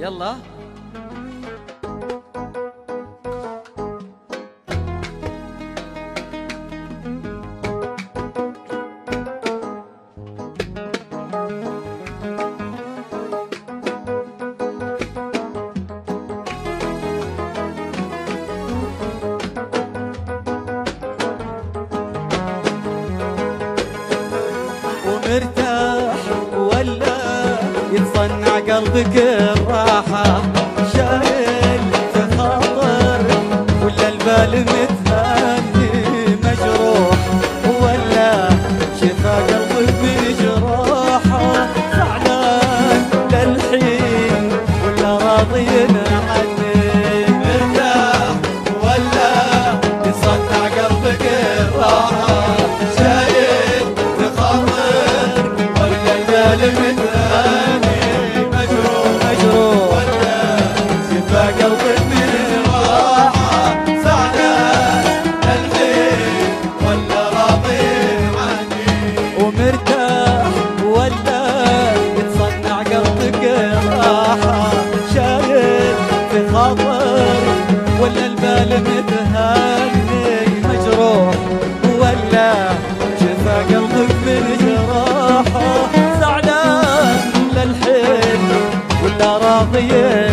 يلا. مرتاح يتصنع قلبك الراحة. شايل في خاطر ولا البال متعب خاطر ولا البال متهاني مجروح ولا شفا قلبك من جراحه زعلان للحين ولا راضيين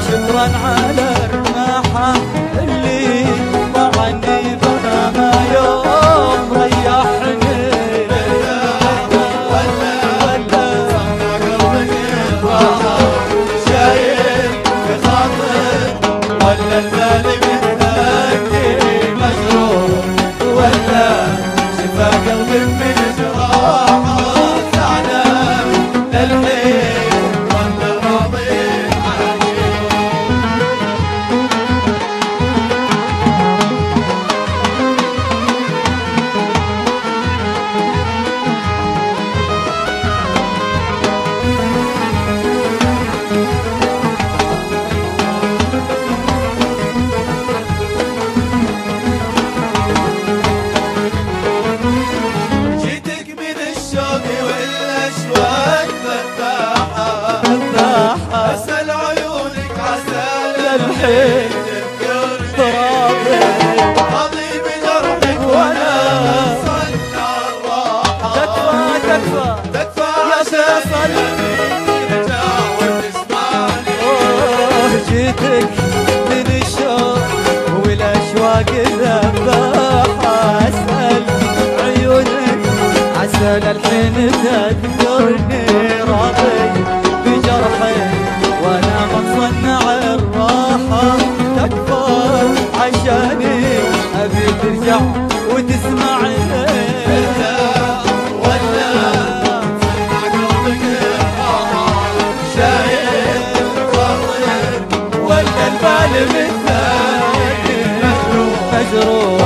شكرا على الرماحة اللي ضعني فما يوم ريحني. ولا الملك What. تذكرني راضي بجرحي وأنا متصنع الراحة تكفى عشاني ابي ترجع وتسمعني مجروح